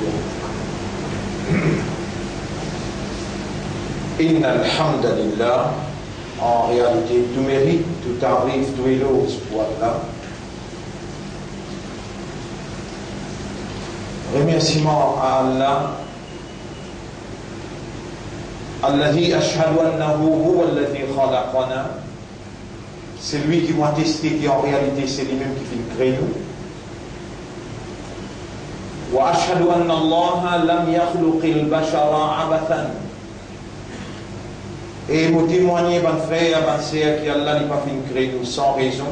إن الحمد لله en réalité tout mérite, tout arrive, tout éloge pour Allah. Remerciement à Allah الذي أشهد أنه هو الذي خلقنا c'est lui qui m'a attesté qu'en réalité c'est lui-même qui fait créer nous وأشهد أن الله لم يخلق البشر عبثا Et vous témoignez, mon frère, mon sœur, qu'Allah n'est pas fait créer nous sans raison.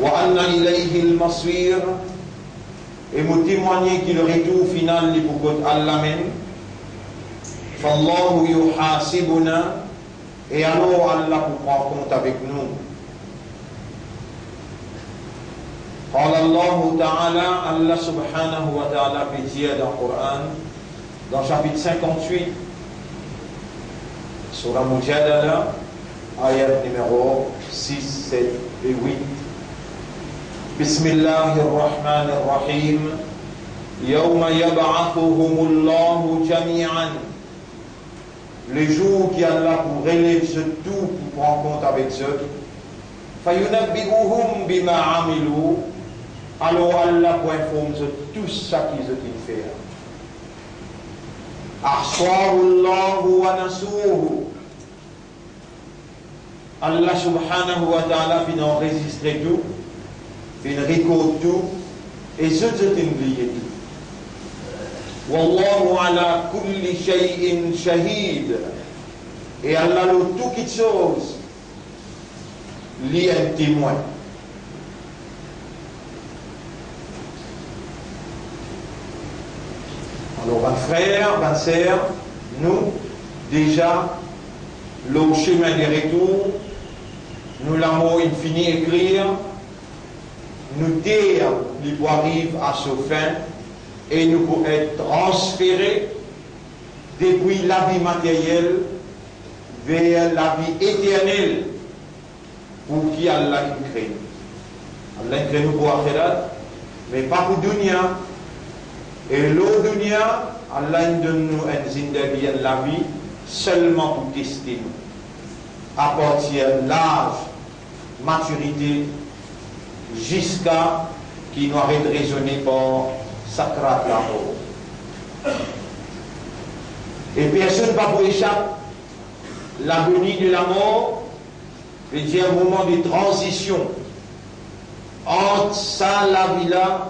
وأن إليه المصير Et vous témoignez que le retour final est pour Allah même. فالله يحاسبنا Et alors Allah prend compte avec nous. قال الله تعالى الله سبحانه وتعالى في زيادة القرآن في chapitre 58 سورة مجادلة آيات numéro 6, 7, 8 بسم الله الرحمن الرحيم يوم يبعثهم الله جميعا Le jour qui est là pour relève tout pour prendre compte avec eux. فينبئهم بما عملوا Alors Allah pour informer tout ce qu'ils ont fait. Ahsarullahu wa nasuhu. Allah subhanahu wa ta'ala fin enregistrer tout, fin record tout, et ceux qui ont oublié tout. Wallahu ala kulli shay'in shahid. Et Allah, le tout qui chose, lui est témoin. Alors, ma frère, ma sœur, nous, déjà, le chemin des retours, nous l'avons infini écrire, nous dire qu'il arrive à ce fin et nous pouvons être transférés depuis la vie matérielle vers la vie éternelle pour qui Allah crée. Allah crée nous pour Akhirat, mais pas pour Dunya. Et l'eau Dunya, Allah donne nous un zindagi, la vie, seulement pour tester nous. À l'âge, maturité, jusqu'à qui nous arrête de raisonner par sacrat la mort. Et personne ne va pour échapper. La venue de la mort veut dire un moment de transition entre ça, la vie là,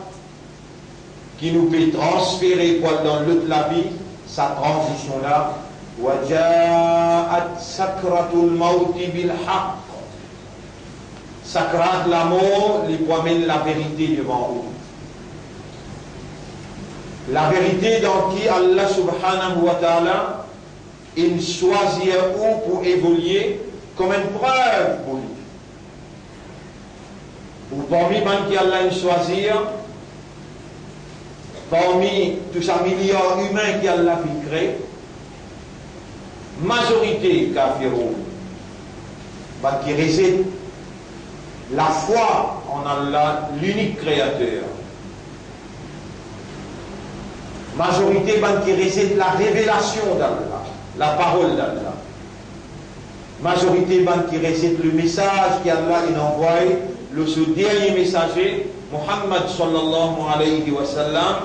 qui nous fait transférer dans l'autre la vie, sa transition-là. Sakrat la mort, les poids la vérité devant nous. La vérité dans qui Allah subhanahu wa ta'ala, il choisit où pour évoluer comme une preuve pour lui. Ou parmi qui Allah choisit, parmi tous ces milliards humains qui Allah fait créer, majorité kafirou, qui réside la foi en Allah, l'unique créateur. Majorité qui réside la révélation d'Allah, la parole d'Allah. Majorité qui réside le message qu'Allah envoie, le dernier messager, Muhammad sallallahu alayhi wa sallam.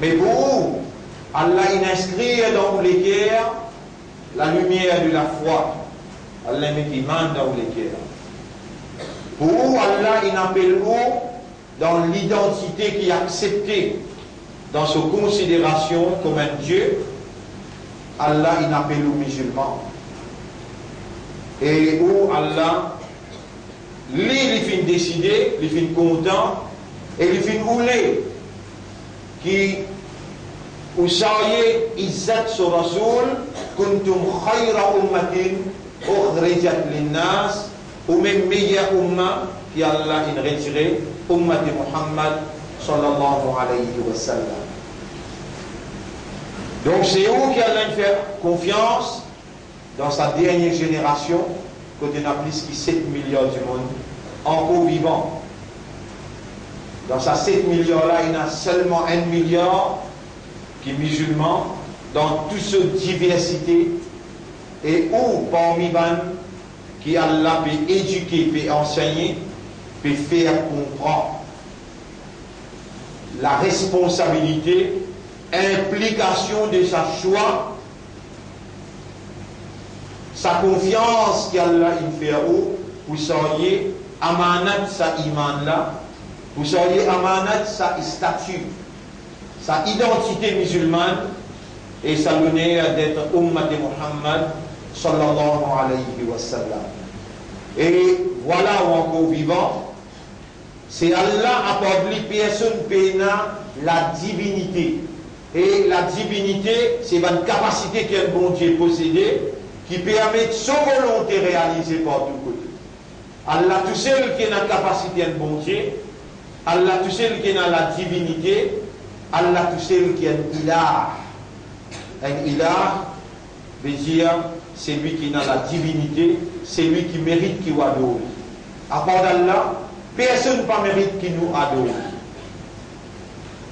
Mais pour Allah inscrit dans les cœurs la lumière de la foi. Allah met iman dans les cœurs. Pour Allah, il appelle dans l'identité qui est acceptée dans sa considération comme un Dieu, Allah, il appelle aux musulmans. Et où Allah, lui, il fait décider, il fait content, et il fait rouler, qui vous seriez izzat sur Rasul kuntum khayra ummatin ukhrijat linnas ou même meilleure umma qui Allah a retiré umma de Muhammad sallallahu alayhi wa sallam donc c'est où qu'Allah fait confiance dans sa dernière génération, quand il y a plus de 7 millions du monde encore vivants. Dans ces 7 milliards-là, il y en a seulement 1 milliard qui est musulman, dans toute cette diversité, et où parmi eux, qui Allah peut éduquer, peut enseigner, peut faire comprendre. La responsabilité, implication de sa choix, sa confiance qu'Allah fait où vous soyez amanat sa iman là, vous soyez amanat sa statut, sa identité musulmane et sa l'honneur d'être ummat de Muhammad sallallahu alayhi wa sallam. Et voilà où encore vivant, c'est Allah apporte les personnes pena la divinité. Et la divinité, c'est une capacité qu'un bon Dieu possédait qui permet sa volonté réaliser par tout côté. Allah tout seul qui a la capacité de bon Dieu, Allah tout seul qui a la divinité, Allah tout seul qui a un ilah. Un ilah veut dire c'est lui qui a la divinité, c'est lui qui mérite qu'il adore. À part d'Allah, personne ne mérite qu'il nous adore.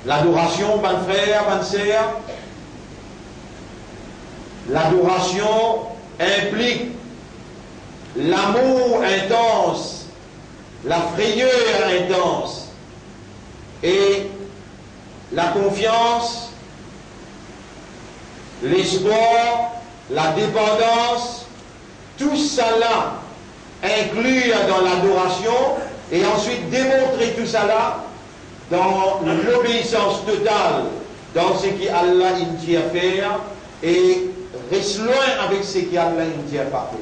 L'adoration, bon frère, bonne sœur, l'adoration implique l'amour intense, la frayeur intense et la confiance, l'espoir, la dépendance, tout cela inclure dans l'adoration et ensuite démontrer tout cela dans l'obéissance totale dans ce qu'Allah dit à faire et reste loin avec ce qu'Allah dit à pas faire.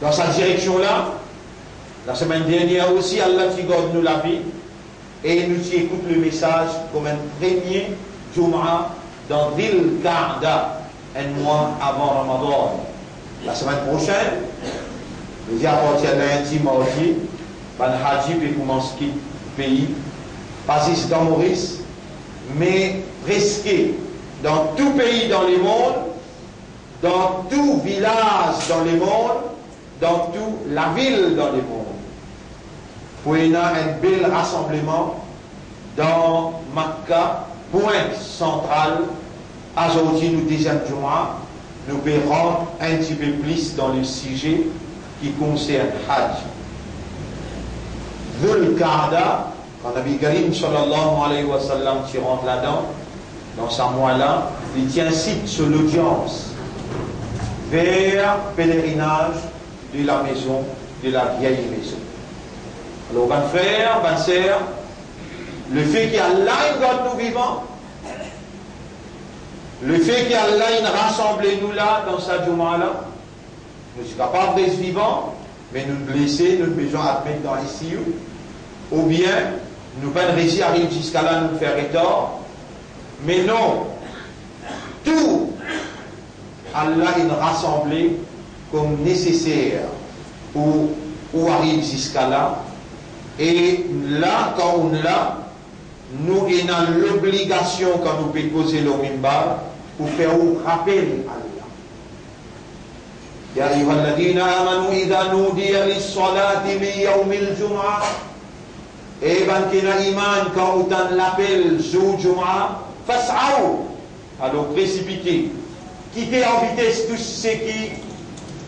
Dans cette direction-là, la semaine dernière aussi, Allah nous la vie et nous écoute le message comme un premier Jum'a dans Dil Qa'da, un mois avant Ramadan. La semaine prochaine, les de lundi, mardi, Ban Haji le pays, pas ici dans Maurice, mais presque dans tout pays dans le monde, dans tout village dans le monde, dans toute la ville dans le monde. Avoir un bel rassemblement dans Makkah, point central, aujourd'hui nous deuxième jour, nous verrons un petit peu plus dans le sujet qui concerne Hajj. Dhul Qa'da, quand Nabi Karim sallallahu alayhi wa sallam qui rentre là-dedans, dans sa mois-là, il tient site sur l'audience vers pèlerinage de la maison, de la vieille maison. Alors, mon frère, ma sœur, le fait qu'Allah garde nous vivants, le fait qu'Allah rassemble nous là, dans sa Juma là, nous sommes capables d'être vivants, mais nous blessés, nous besoin admettre dans les ou bien nous pas réussir à arriver jusqu'à là, nous faire tort, mais non, tout Allah est rassemblé comme nécessaire pour, pour arriver jusqu'à là. Et là, quand on l'a, nous avons l'obligation, quand nous pouvons poser le mimbar, pour faire un rappel à Allah. يا أيها الذين آمنوا إذا نودي للصلاة من يوم الجمعة et ben kena iman quand on l'appel jour Juma, fas'aou, alors précipitez, quittez en vitesse tous ceux qui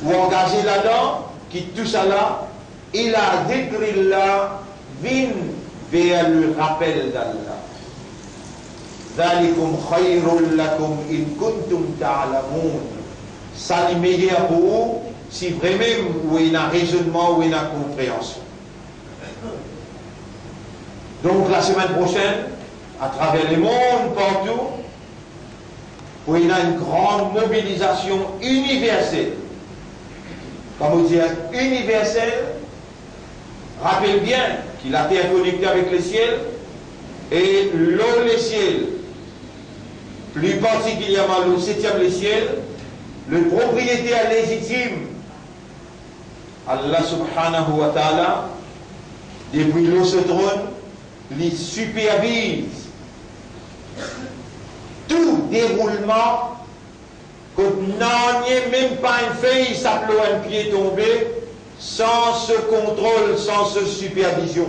ou engagés là-dedans, qui tout ça là, il a ila zikrillah vin vers le rappel d'Allah. Dalikum khayrul lakum in kuntum. Ça est meilleur pour vous si vraiment vous avez un raisonnement ou une compréhension. Donc la semaine prochaine, à travers le monde, partout, où il y a une grande mobilisation universelle, comme on dit, universelle, rappelle bien qu'il a été connecté avec le ciel et l'eau le ciel, plus particulièrement le septième le ciel, le propriétaire légitime, Allah subhanahu wa ta'ala, depuis l'eau se trône, les supervise tout déroulement que n'en même pas une feuille s'appelait un pied tombé sans ce contrôle, sans ce supervision.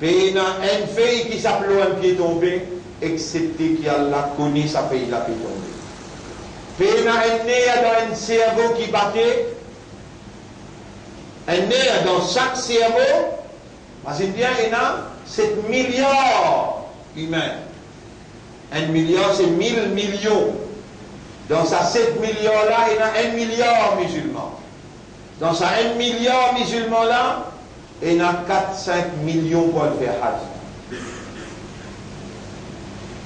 Pays une feuille qui s'appelait un pied tombé, excepté qu'Allah connaît sa feuille la pied tombée. Pays un nez dans un cerveau qui battait, un nez dans chaque cerveau, parce qu'il y a 7 milliards humains. Un milliard, c'est 1000 millions. Dans ces 7 milliards-là, il y a 1 milliard musulmans. Dans ces 1 milliard musulmans-là, il y a 4-5 millions pour le faire Hajj.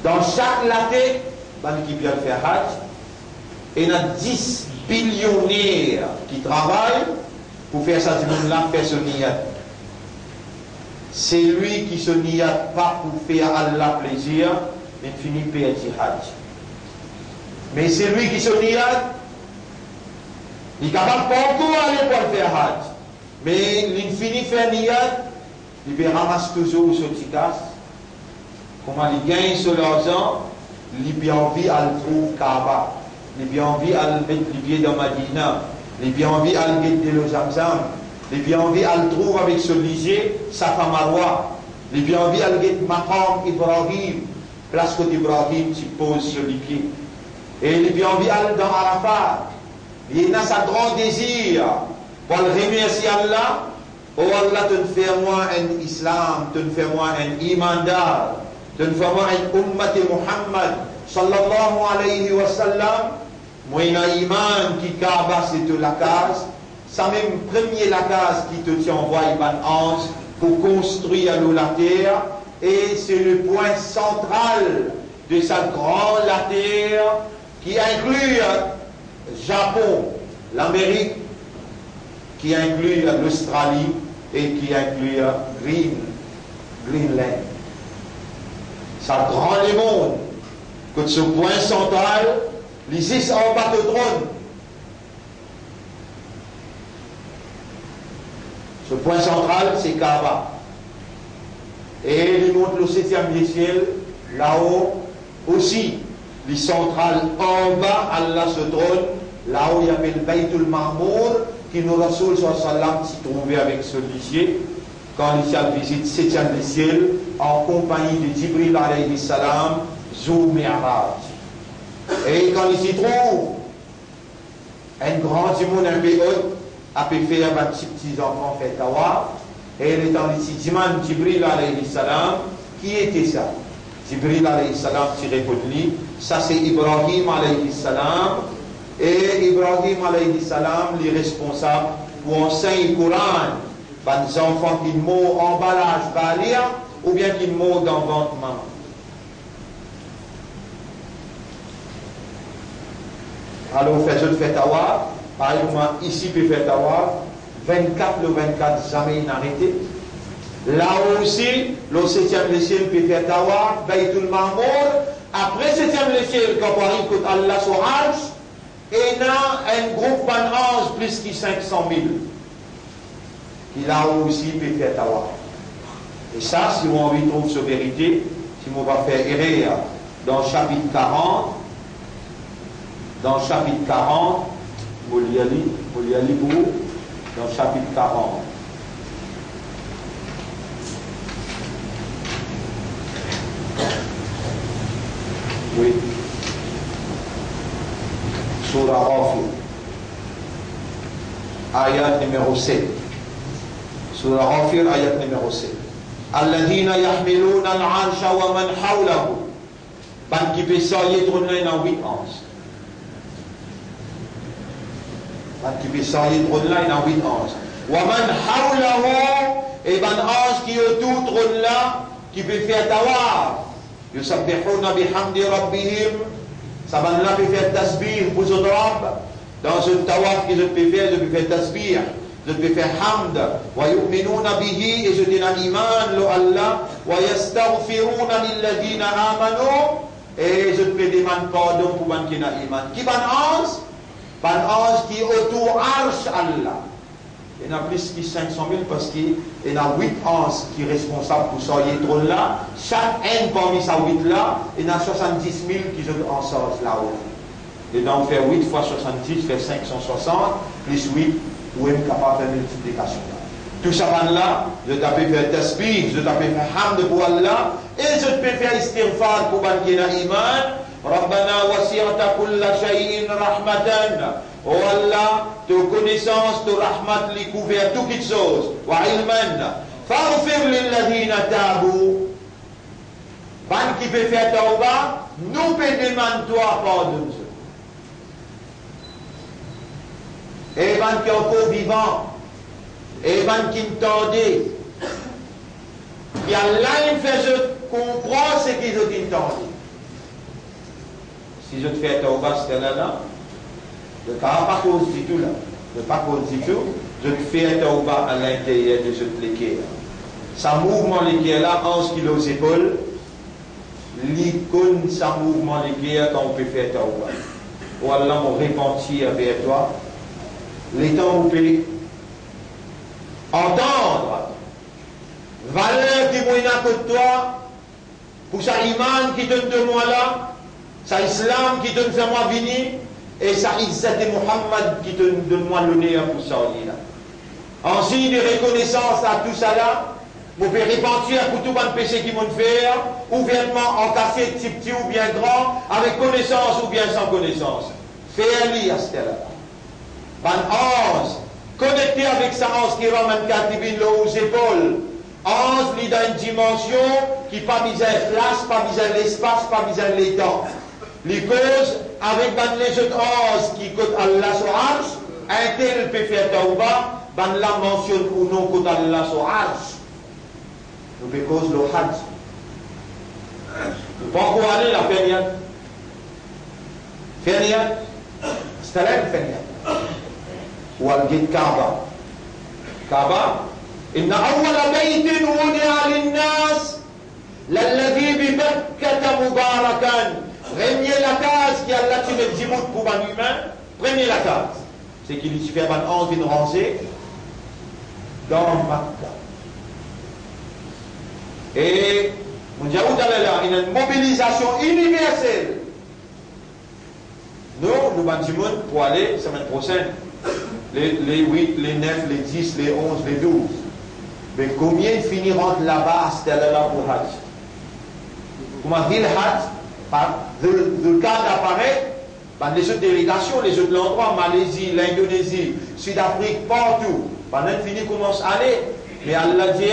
Dans chaque latte, qui vient faire Hajj, il y a 10 billionnaires qui travaillent pour faire ça, là faire ce niyat. C'est lui qui se niate pas pour faire Allah plaisir, mais finit par être Hajj. Mais c'est lui qui se niate, il est capable pas encore aller pour le faire Hajj. Mais il finit faire il ramasse toujours ce petit casse. Comment il gagne sur l'argent, il bien envie à le trouver Kaaba. Il bien envie à le mettre les pieds dans Madina. Il bien envie à le mettre le Zamzam. Il bien envie à le trouver avec ce lycée, sa femme Marwa. Il a bien envie à le mettre Maqam Ibrahim. Place que Ibrahim, tu poses sur les pieds. Et il a bien envie dans Arafat. Il a sa grand désir pour remercier Allah. Oh Allah, tu fais moi un islam, tu fais moi un imandar, tu fais moi un ummat Muhammad, sallallahu alayhi wa sallam. Moi, un iman qui kaaba, c'est la case. Ça même premier la case qui te tient envoie Iban ange pour construire la terre. Et c'est le point central de sa grande la terre qui inclut Japon, l'Amérique, qui inclut l'Australie et qui inclut Green, Greenland. Ça grand les mondes que ce point central, l'ISIS en bas de trône. Ce point central, c'est Kaaba. Et il montre le septième des ciels, là-haut aussi. Les centrales en bas, Allah se trône. Là-haut, il y avait le Baytul Mahmoud, qui nous Rasoul sallam s'y trouvait avec ce lycée, quand il a visite septième des ciels, en compagnie de Jibril alayhi salam, Zou Mi'raj. Et quand il s'y trouve, un grand monde un peu haut, a pu faire un petit petit enfant fait tawa, et il est en ici, Jiman Jibril alayhi salam, qui était ça? Jibril alayhi salam tiré pour lui, ça c'est Ibrahim alayhi salam, et Ibrahim alayhi salam, les responsables pour enseigner le Coran, les enfants qui mourent en balia ou bien qui mourent dans ventre maman. Alors, fait je fais tawa, par exemple, ici, peut faire tawa, 24 le 24, jamais inarrêté. Là aussi, le 7e ciel peut faire tawa, Baytul Mahmoud. Après 7e ciel, quand on arrive, que Allah sur et là, un groupe d'anges plus que 500 000 qui là aussi faire tawa. Et ça, si on envie trouve cette vérité, si on va faire errer dans le chapitre 40, dans le chapitre 40, vous dans le chapitre 40. وي سورة غافر آيات نمرة 7 سورة غافر آيات نمرة 7 الذين يحملون العرش ومن حوله بانكي بيسا يدرنا إن 8 11 بانكي بيسا يدرنا إن 8 11 ومن حوله et ben ange qui est autour de là qui peut faire tawaf. يسبحون بحمد ربهم. سبحان الله في التسبيح بوزو رب. دون سو التواف كي زو في في التسبيح زو في حمد ويؤمنون به. إذا دين إيمان لو الله ويستغفرون للذين آمنوا. إذا في ديمان قادم كبان كنا إيمان أن أوز بان أوز كي أتو عرش الله Il y en a plus que 500 000 parce qu'il y en a 8 ans qui sont responsables pour ça. Il là. Chaque N parmi ces 8 là, il y en a 70 000 qui sont en sorte là-haut. Et donc faire 8 fois 70 fait 560, plus 8, ou même capable de faire multiplication là. Tout ça là, je tapé faire tasbih, je tapé faire hamd pour Allah, et je peux faire istighfar pour ban iman. Rabbana wasi'ata kulla shay'in rahmatan. Oh Allah, de connaissance, de rahmat, les couvert toutes les choses. Wa ilman. Farfir lilladhina tabu. Ban qui peut faire tauba, nous peut demander toi pardon. Et ban qui est encore vivant, et ban qui entendait, qui a là une fait comprendre ce qu'ils ont entendu. Si je te fais tauba, c'est là, là. Ne pas du tout là. Ne pas du tout. Je fais tauba à l'intérieur de ce l'équerre. Sa mouvement l'équerre là, 11 kilos aux épaules, l'icône, sa mouvement l'équerre quand on peut faire tauba. Ou Allah m'a répandu avec toi. Les temps où peut entendre valeur à côté de toi, pour sa iman qui donne de moi là, sa islam qui donne de moi venir, et ça de Muhammad qui donne de moi l'honneur pour ça là. En signe de reconnaissance à tout ça vous pouvez repentir pour tout le péché qui m'ont fait, ouvertement encassé, petit ou bien grand, avec connaissance ou bien sans connaissance. Fais-le à ce là Ban ange, connecté avec sa ange qui ramène Katibin aux épaules. Ange, il dans une dimension qui pas misère place, pas misère l'espace, pas misère les temps. Les causes avec ban leshet os qui coûte Allah son arche, un tel peut faire tauba, ban la mentionne ou non coûte Allah son arche. Nous because le hajj. Pourquoi aller la période période استلام فنيا والجد كعبة كعبة إن أول بيت وضع للناس للذي ببكة مباركا Prenez la case qui a là tu mets Djibouti pour un humain. Prenez la case. C'est qu'il suffit faire une envie de ranger dans Makkah. Et on dit il y a une mobilisation universelle. Nous, nous avons pour aller semaine prochaine. Les, les 8, les 9, les 10, les 11, les 12. Mais combien finiront là-bas à là pour Hajj? Comment dit le Hajj le cas apparaît, ben, les autres délégations, les autres endroits, Malaisie, l'Indonésie, Sud-Afrique, partout, pendant ben, fini commence à aller. Mais Allah dit,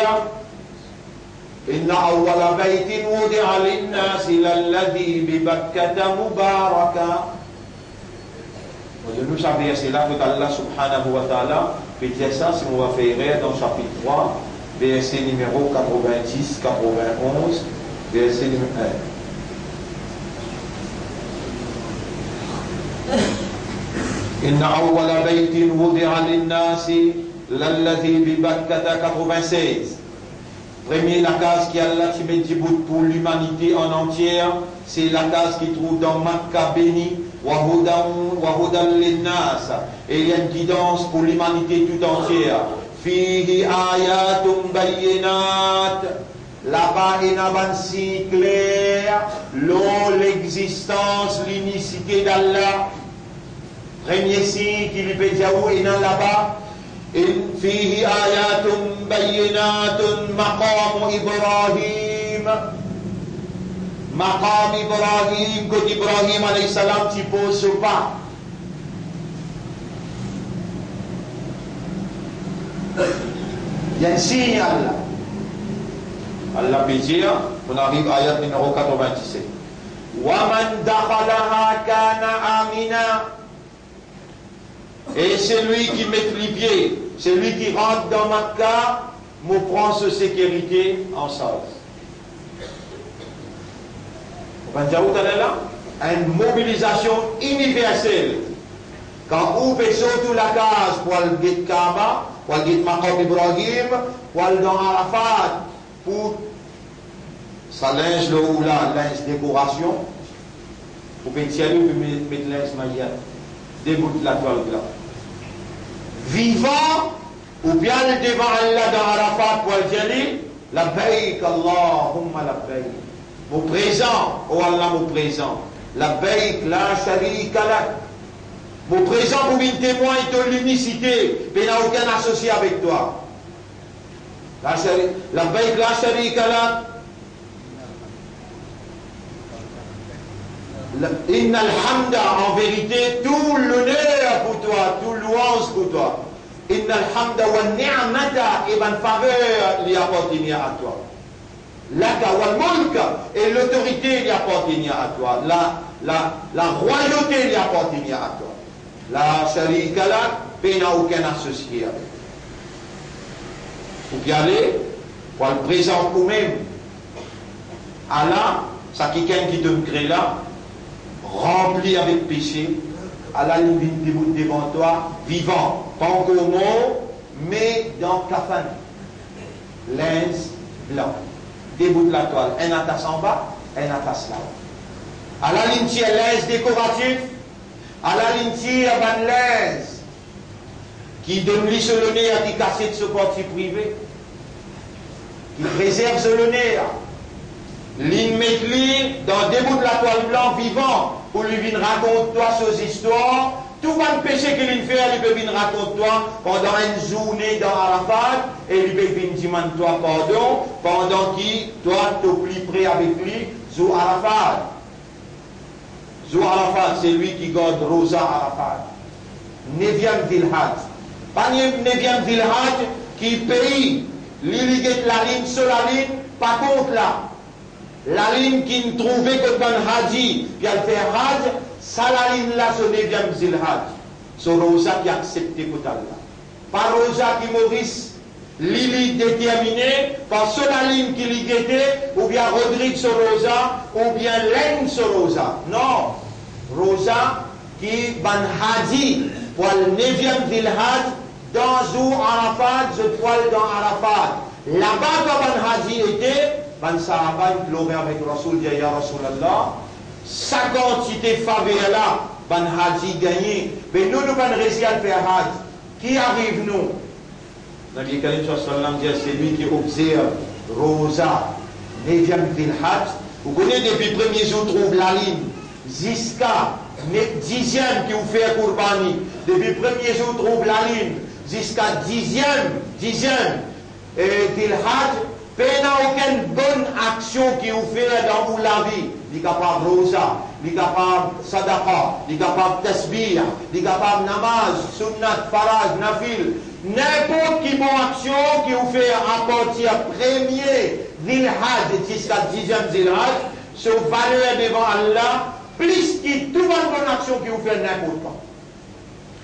إن أول بيت وضع للناس للذي ببكة مباركا Nous savons c'est là que Allah subhanahu wa ta'ala fait dire ça si on va faire dans chapitre 3, verset numéro 90, 91, verset numéro 1. إن أول بيت وضع للناس للذي ببكة 96 Premier, la case qui a là pour l'humanité en entière, c'est la case qui trouve dans Makkah béni, Wahudan Linnas. Et il y a une guidance pour l'humanité tout entière. Fihi ayatum bayinat. Là-bas, il y a un clair, l'eau, l'existence, l'unicité d'Allah. غنيسي كلي بجو إن لبا. إن فيه آيات بينات. مقام إبراهيم. مقام إبراهيم. قد إبراهيم عليه السلام تبو سبا ينسيني الله الله بيجي on آيات من numéro 97 ومن دخلها كان آمنا. Et celui qui met les pieds, celui qui rentre dans Makkah, me prend sa sécurité en charge. Une mobilisation universelle. Quand on fait surtout la case pour le guide Kaaba, pour le guide Maqam Ibrahim, pour le dans pour sa linge là ou là, linge décoration, pour mettre linge déboute la toile là vivant ou bien devant Allah dans Arafat pour dire Labbaik Allahumma labbaik. Mon présent, oh Allah, mon présent. labbaik la sharika lak. Mon présent pour une témoin de l'unicité, mais n'a aucun associé avec toi. La labbaik la sharika lak. Inna en vérité, tout l'honneur pour toi, tout louange pour toi. Inna hamda wa ni'mata, et bonne faveur lui appartenir à toi. Laka wal mulk, et l'autorité lui appartenir à toi. La, la, la royauté lui appartenir à toi. La sharika la, n'a aucun associé avec. Faut y aller, pour le présent vous-même. Allah, ça quelqu'un qui te crée là, rempli avec péché, à la ligne devant toi, vivant, pas encore mort, mais dans kafan, linge blanc, debout de la toile, un attache en bas, un attache là. À la ligne tiers, linge décoratif, à la ligne tiers, un linge. Qui donne lui sur le nez à des casser de ce parti privé, qui préserve le nez. L'in met dans des bouts de la toile blanc vivant pour lui venir raconter toi ces histoires. Tout va péché qu'il fait, il peut venir raconter toi pendant une journée dans Arafat et il peut venir demander toi pardon pendant qui toi tu plus près avec lui, Zou Arafat. Zou Arafat, c'est lui qui garde Rosa Arafat. Neviam Vilhat. Pas Neviam Vilhat qui paye l'illigate la ligne sur la ligne, par contre là. La ligne qui ne trouvait que dans Haji, puis elle fait Hajj, ça la ligne là, ce n'est bien le Hajj. C'est Rosa qui a accepté pour là. Pas Rosa qui Maurice, Lili déterminé, par sur la ligne qui l'y guettait, ou bien Rodrigue sur Rosa, ou bien Len sur Rosa. Non. Rosa qui ban Haji, pour le 9e Hajj, dans Zou Arafat, je toile dans Arafat. Là-bas, quand ban Haji était, ban sahaba pleuré avec Rasul dit Ya Rasulallah, sa quantité faveur là, ban haji gagné, mais nous nous ban à faire hajj. Qui arrive nous? Nabi Karim sallam dit c'est lui qui observe Rosa, 9e ville hajj. Vous connaissez depuis premier jour trouve la ligne, jusqu'à dixième qui vous fait Kourbani. Depuis premier jour trouve la ligne, jusqu'à dixième, dixième, et Dil N'a aucune bonne action qui vous fait dans la vie. Il est capable rosa, il est capable sadaqa, il est capable tasbih, il est capable namaz, sunnat, faraj, nafil. N'importe qui bonne action qui vous fait à partir premier Zilhaj jusqu'à dixième Zilhaj, sur valeur devant Allah, plus que toute bonne action qui vous fait n'importe quoi.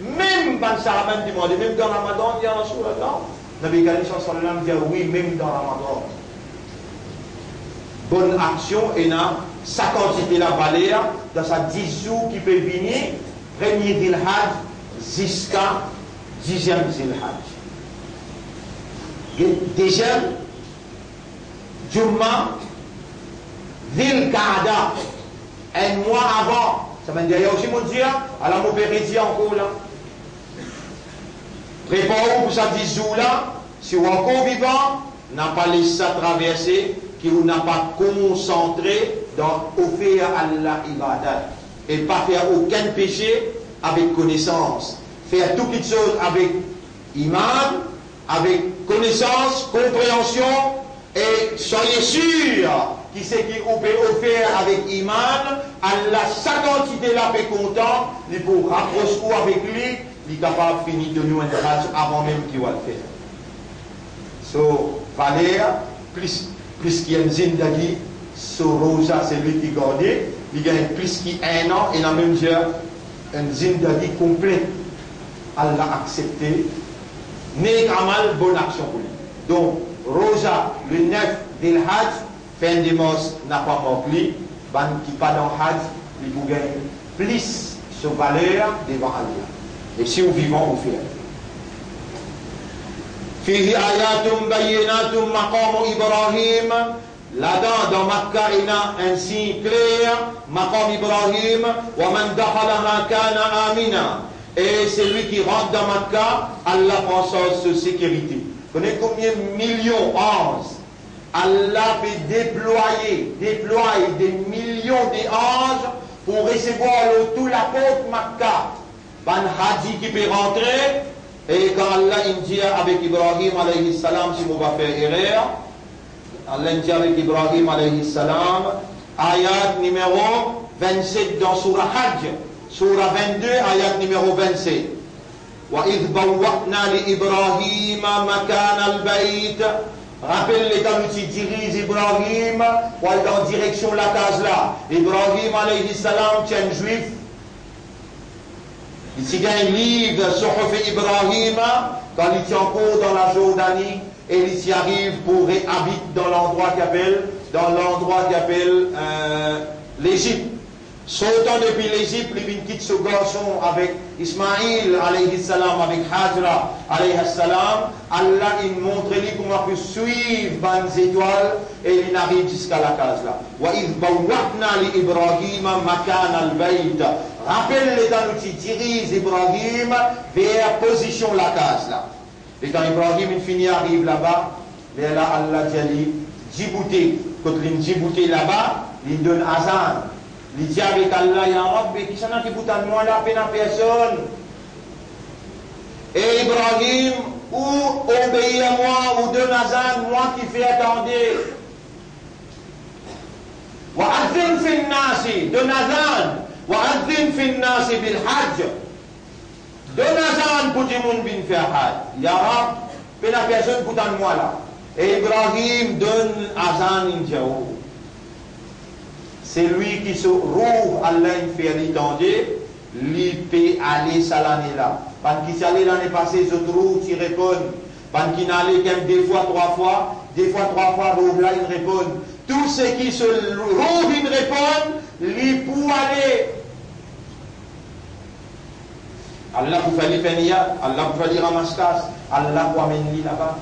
Même dans ça, même même dans Ramadan, il y a Rasulallah. Nabi Karim sallam dit oui, même dans Ramadan. Bonne action et na sa quantité la valeur dans sa 10 jours qui peut venir, premier Dilhad jusqu'à 10e Dilhad. Déjà, Jumma, Vil Kaada, un mois avant, ça veut dire, il y a aussi mon Dieu, alors mon père dit encore là. Préparez-vous pour ça 10 jours-là. Si vous êtes encore vivant, n'a pas laissé ça traverser, qui vous n'a pas concentré dans offrir Allah ibadat. Et pas faire aucun péché avec connaissance. Faire toutes les choses avec iman, avec connaissance, compréhension, et soyez sûr qui c'est qui peut offrir avec iman, Allah, sa quantité là fait content, il pour rapprocher avec lui, il est capable de finir de nous avant même qu'il va le faire. So, Valère, plus, plus qu'il y a une zindagi, so Rosa, c'est lui qui gardait, il gagne plus qu'un an, et la même genre, une zindagi complète. Allah accepté. N'est mal bonne action pour lui. Donc, Rosa, le 9 del Hajj, fin de mois n'a pas manqué, ban qui pas dans Hajj, il vous gagne plus de valeur devant Allah. Et si nous vivons, on fait. فيه آيات بينات مقام إبراهيم Là-dedans, dans Makkah, il y a un signe clair, Maqam Ibrahim, وَمَنْ دَخَلَهَا كَانَ آمِنًا Et celui qui rentre dans Makkah, Allah prend sa sécurité. Vous connaissez combien de millions d'anges Allah peut déployer, déployer des millions d'anges pour recevoir le, tout la côte Makkah. Ban Haji qui peut rentrer, et quand Allah il dit avec Ibrahim alayhi salam, si vous va faire erreur, Allah dit avec Ibrahim alayhi salam, ayat numéro 27 dans Surah Hajj, Surah 22, ayat numéro 27. وإذ بوأنا لإبراهيم مكان البيت Rappelle les temps où tu diriges Ibrahim, ou dans direction la case là. Ibrahim alayhi salam, un juif. Il y a un livre sur Ibrahim, quand il est encore dans la Jordanie, et il y arrive pour habiter dans l'endroit qu'il appelle, dans l'endroit qu'il appelle euh, l'Égypte. Sautant depuis l'Égypte, il quitte ce garçon avec Ismaïl alayhi salam avec Hadra alayhi salam, Allah il montre lui comment peut suivre les étoiles et il arrive jusqu'à la case là. Wa iz bawwa'na li Ibrahim makan al-bayt. Rappelle-le dans l'outil, dirige Ibrahim vers position la case là. Et quand Ibrahim il finit arrive là-bas, vers là Allah Jali, Djibouti, quand il Djibouti là-bas, il donne azan. Il dit avec Allah, Ya Rabbi, qui s'en a qui bouta moi là, peine à personne. Et Ibrahim, ou obéit à moi, ou donne azan, moi qui fais attendre. وأذن في الناس دون أذان وأذن في الناس بالحج دون أذان pour tout le monde vient faire hajj Ya Rab, peine à personne pour moi là. Et Ibrahim donne azan in Jaou. c'est lui qui se rouvre il fait l'étendre, lui peut aller ça l'année là. Parce qu'il s'est allé l'année passée, autres routes, il répondent. Parce qu'il n'allait qu'un deux fois, trois fois, des fois, trois fois, rouvre là, il répond. Tous ceux qui se rouvent, ils répondent, lui pour aller. Allah pour faire les Allah pour faire les ramastas, Allah pour amener là-bas.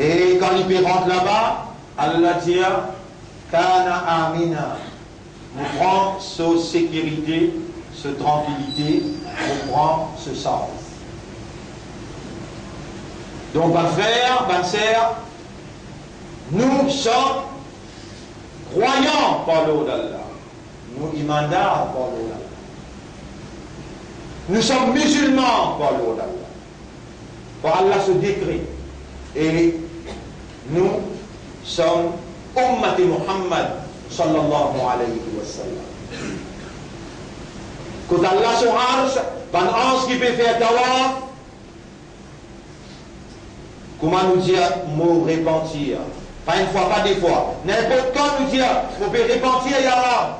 Et quand il peut rentrer là-bas, Allah dit, Kana Amina nous prend ce sécurité, ce tranquillité, nous prend ce sens. Donc, ma frère, ma nous sommes croyants par l'eau d'Allah. Nous imandars par l'eau d'Allah. Nous sommes musulmans par l'eau d'Allah. Par Allah ce décret. Et nous sommes Ummati Muhammad sallallahu alayhi wa sallam. Quand Allah son arche, ban ange qui peut faire comment nous dire mot repentir? Pas une fois, pas deux fois. N'importe quand nous dire, vous pouvez repentir, ya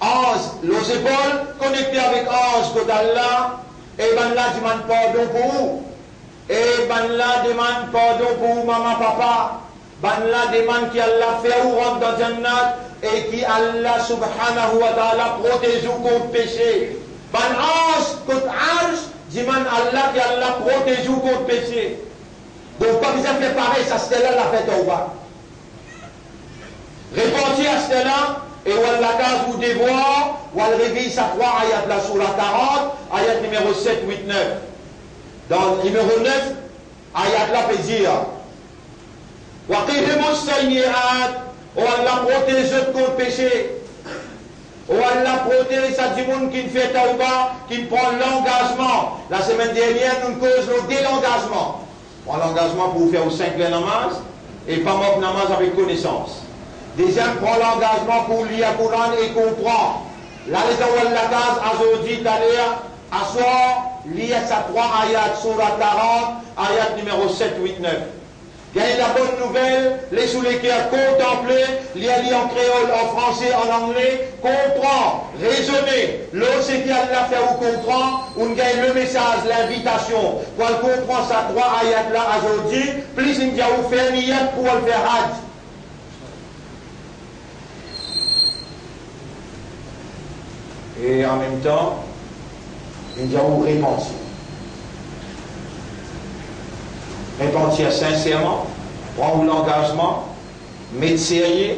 Ange, les épaules connectées avec ange, quand Allah, et ben là demande pardon pour vous. Et ben là demande pardon pour vous, maman, papa. Ben là demande qu'Allah fait ou rentre dans Jannat et qui Allah subhanahu wa ta'ala protège ou contre péché. Ban ange contre ange, dit Allah qui Allah protège ou contre péché. Donc pas besoin de faire pareil, ça c'était là la fête au bas. Répondez à cela là et on la case ou devoir, ou elle réveille sa croix, ayat là sur la 40, ayat numéro 7, 8, 9. Dans le numéro 9, ayat là peut dire, وقهم السيئات Oh Allah protège contre le péché. Oh Allah protège ça du monde qui fait taouba, qui prend l'engagement. La semaine dernière, nous cause le délengagement. Prend l'engagement pour faire au cinq namaz et pas mort namaz avec connaissance. Deuxième, prend l'engagement pour lire Coran et comprendre. Là, les la case, aujourd'hui, à soir, lire sa trois la 40, ayat numéro 7, 8, 9. Il y a la bonne nouvelle, les sous lesquels contempler, a en créole, en français, en anglais, comprend, raisonner. L'autre, c'est qu'il a fait ou comprend, on gagne le message, l'invitation. Quand on comprend ça, trois ayats là aujourd'hui, plus il y a ou faire pour le faire hajj. Et en même temps, il y a où réponse. Repentir sincèrement, prendre l'engagement, mettre sérieux,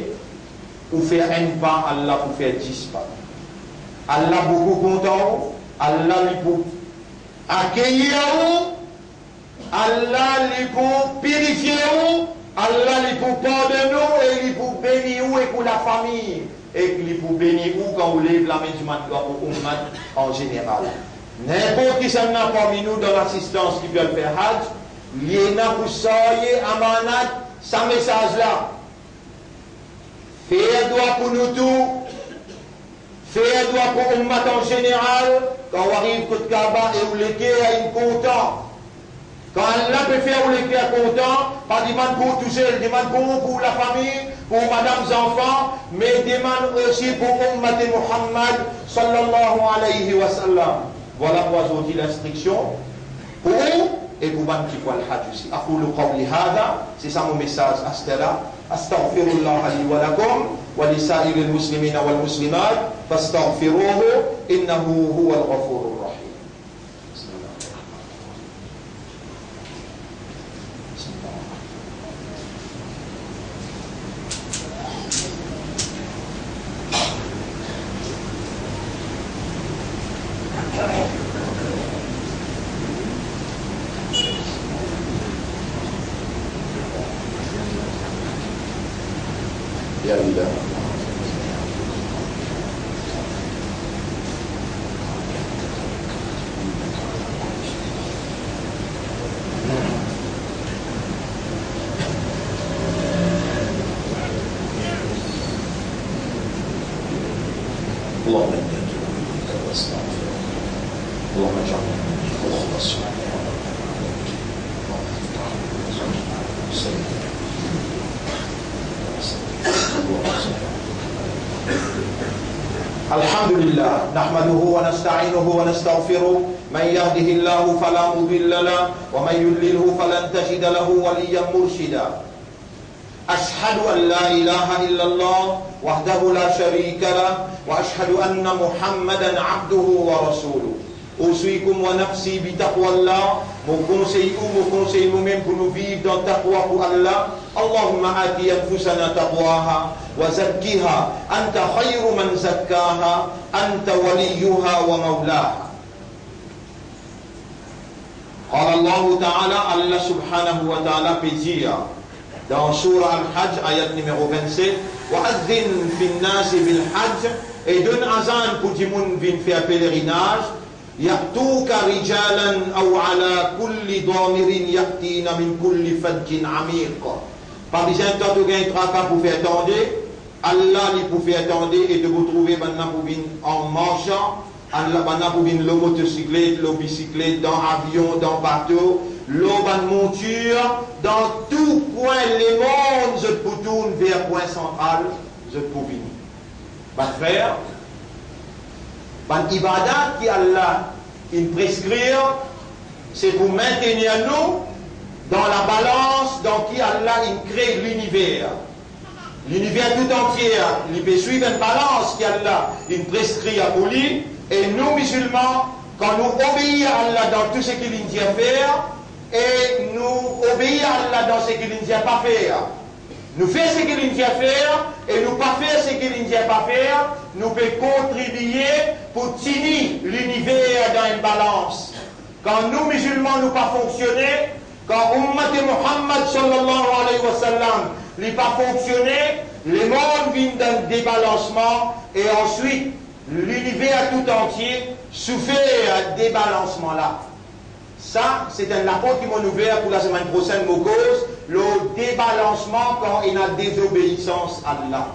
ou faire un pas, Allah pour faire dix pas. Allah beaucoup content, Allah lui pour accueillir Allah lui pour purifier Allah lui pour pardonner et lui pour bénir et pour la famille et qu'il pour bénir quand vous lève la main du mat pour en général. N'importe qui s'en a parmi nous dans l'assistance qui veut faire Hajj, il y en a pour soyez amanat, sa message là. Faire droit pour nous tous, faire droit pour ummat en général, quand on arrive côté Kaaba et où les à une content. Quand Allah peut faire où les content, pas demande pour tout seul, demande pour, pour la famille, pour madame enfants, mais demande aussi pour ummat Muhammad sallallahu alayhi wa sallam. Voilà pour aujourd'hui l'instruction. Pour et pour ban qui voit le hajj aussi. أقول قولي هذا c'est ça mon message à ce là أستغفر الله لي ولكم ولسائر المسلمين والمسلمات فاستغفروه إنه هو الغفور لله نحمده ونستعينه ونستغفره. من يهده الله فلا مضل له ومن يضلله فلن تجد له وليا مرشدا. أشهد أن لا إله إلا الله وحده لا شريك له وأشهد أن محمدا عبده ورسوله. أوصيكم ونفسي بتقوى الله pour nous vivre dans taqwa pour Allah اللهم آت أنفسنا تقواها وزكها أنت خير من زكاها أنت وليها ومولاها قال الله تعالى الله سبحانه وتعالى بيزيا dans Surah Al-Hajj, ayat numéro 27, وَأَذِّن فِي النَّاسِ بِالْحَجِّ et donne azan pour du monde vient faire pèlerinage يأتوك رجالا أو على كل ضامر يأتين من كل فج عميق Pas besoin de tout gagner tracas pour faire tendre. Allah lui pour faire tendre et de vous trouver maintenant pour venir en marchant. Allah maintenant pour venir le motocyclette, le bicyclette, dans avion, dans bateau, l'eau monture, dans tout coin les mondes, je pour tourner vers point central, je pour venir. Va faire, ban ibadat qui Allah il c'est pour maintenir nous dans la balance dans qui Allah il crée l'univers. L'univers tout entier, il peut suivre une balance qui Allah il prescrit à lui. Et nous, musulmans, quand nous obéissons à Allah dans tout ce qu'il nous dit à faire, et nous obéissons à Allah dans ce qu'il nous dit pas faire, nous faisons ce qu'il nous dit faire, et nous pas faire ce qu'il nous dit pas faire, nous pouvons contribuer pour tenir l'univers dans une balance. Quand nous, musulmans, nous pas fonctionner, quand Ummat Muhammad sallallahu alayhi wa sallam n'a pas fonctionné, les mondes viennent d'un débalancement et ensuite l'univers tout entier souffre à débalancement là. Ça, c'est un apôtre qui m'a ouvert pour la semaine prochaine, cause, le débalancement quand il y a désobéissance à Allah.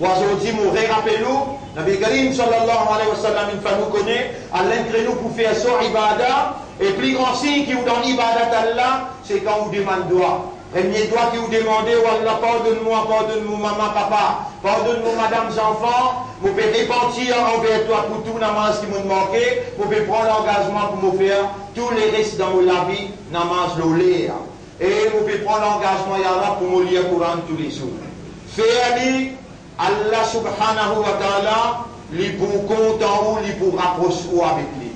Aujourd'hui, mon rappelez-nous, Nabi Karim sallallahu alayhi wa sallam, nous connaît, Allah crée nous pour faire son ibadah, et plus grand signe qui vous donne ibadat Allah, c'est quand vous demandez droit. Premier doigt qui vous demandez, Allah, pardonne-moi, pardonne-moi, maman, papa, pardonne-moi, madame, enfants, vous pouvez repentir envers toi pour tout namaz qui m'a manqué, vous pouvez prendre l'engagement pour me faire tous les restes dans la vie, namaz l'olé. Et vous pouvez prendre l'engagement, Yallah, pour me lire Coran tous les jours. Faire Allah subhanahu wa ta'ala, lui pour content ou lui pour rapprocher avec lui.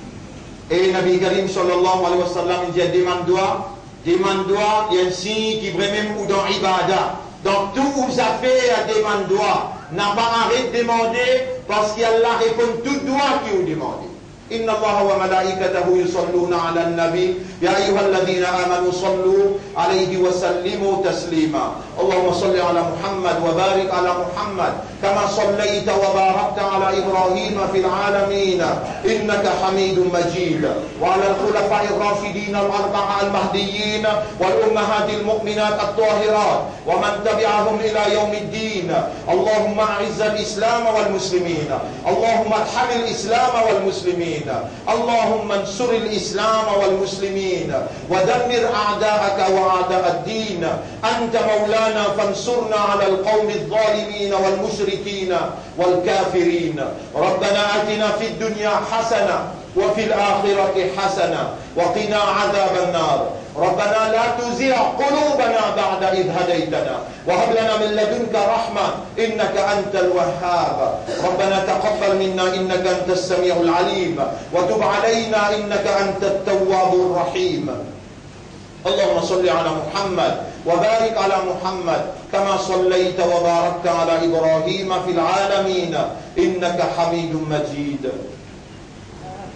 Et Nabi Karim sallallahu alayhi wa sallam, il dit demande-toi, il y a un signe qui vraiment même ou dans ibadah. Dans tout vous affaires, demande-toi. N'a pas arrêté de demander parce qu'Allah répond tout droit qui vous demande. إن الله وملائكته يصلون على النبي. يا أيها الذين آمنوا صلوا عليه وسلموا تسليما. اللهم صل على محمد وبارك على محمد. كما صليت وباركت على إبراهيم في العالمين. إنك حميد مجيد. وعلى الخلفاء الراشدين الأربعة المهديين والأمهات المؤمنات الطاهرات. ومن تبعهم إلى يوم الدين. اللهم أعز الإسلام والمسلمين. اللهم ارحم الإسلام والمسلمين. اللهم انصر الإسلام والمسلمين ودمر أعداءك وأعداء الدين. أنت مولانا فانصرنا على القوم الظالمين والمشركين والكافرين. ربنا آتنا في الدنيا حسنة وفي الآخرة حسنة وقنا عذاب النار. ربنا لا تزيع قلوبنا بعد إذ هديتنا. وهب لنا من لدنك رحمة. إنك أنت الوهاب. ربنا تقبل منا. إنك أنت السميع العليم. وتب علينا. إنك أنت التواب الرحيم. اللهم صل على محمد وبارك على محمد كما صليت وباركت على إبراهيم في العالمين. إنك حميد مجيد.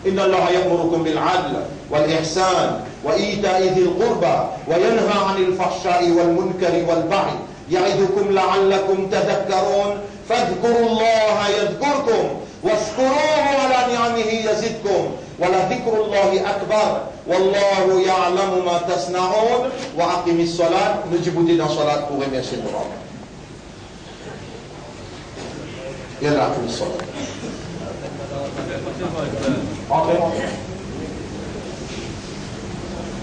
إن الله يأمركم بالعدل والإحسان وإيتاء ذي القربى وينهى عن الفحشاء والمنكر والبغي. يعظكم لعلكم تذكرون. فاذكروا الله يذكركم واشكروه على نعمه يزدكم. ولذكر الله أكبر. والله يعلم ما تصنعون. وأقم الصلاة. نجيب دينا صلاة pour remercier le Rab. يلا أقم الصلاة.